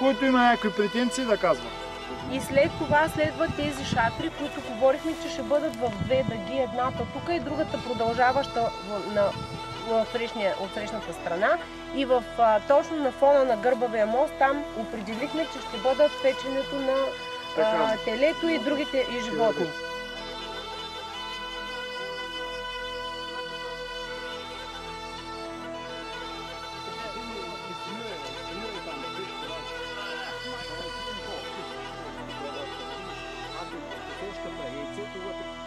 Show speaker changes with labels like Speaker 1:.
Speaker 1: който има някакви претенции да казва.
Speaker 2: И след това следват тези шатри, които говорихме, че ще бъдат в две дъги. Едната тук и другата продължаваща на, в срещния, от срещната страна. И в, а, точно на фона на Гърбавия мост там определихме, че ще бъдат печенето на а, телето и другите и животни. do what the